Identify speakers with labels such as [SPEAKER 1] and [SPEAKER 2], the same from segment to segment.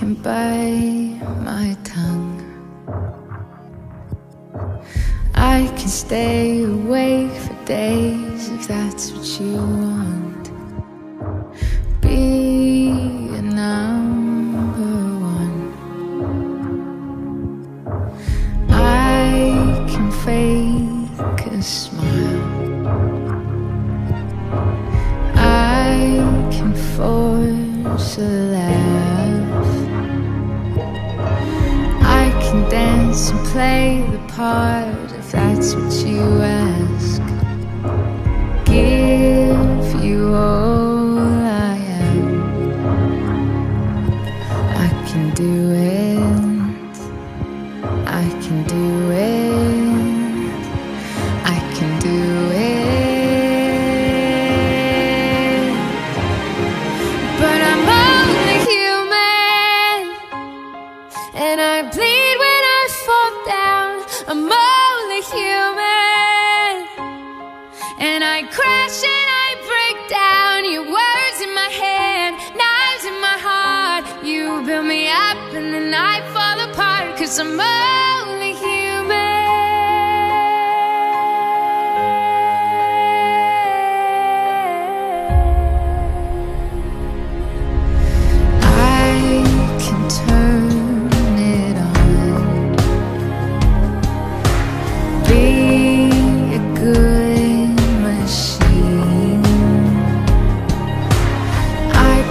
[SPEAKER 1] can bite my tongue. I can stay awake for days if that's what you want. Be a number one. I can fake a smile. I can force a laugh. Dance and play the part if that's what you ask. Give you all I crash and I break down. Your words in my head, knives in my heart. You build me up and then I fall apart. Cause I'm only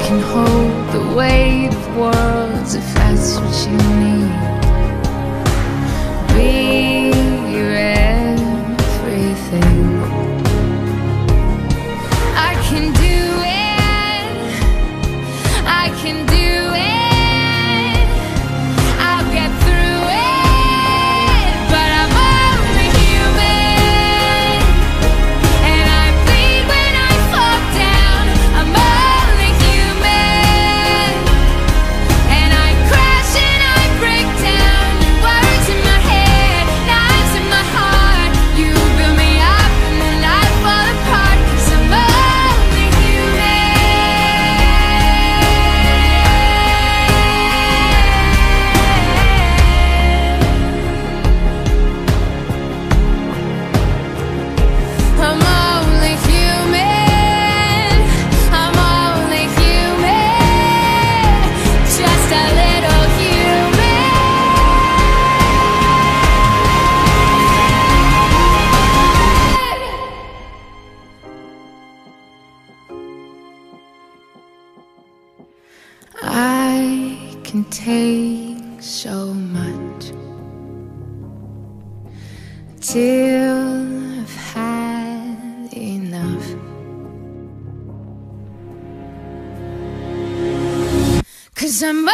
[SPEAKER 1] can hold the weight of worlds if that's what you need. I can take so much till I've had enough. Cause I'm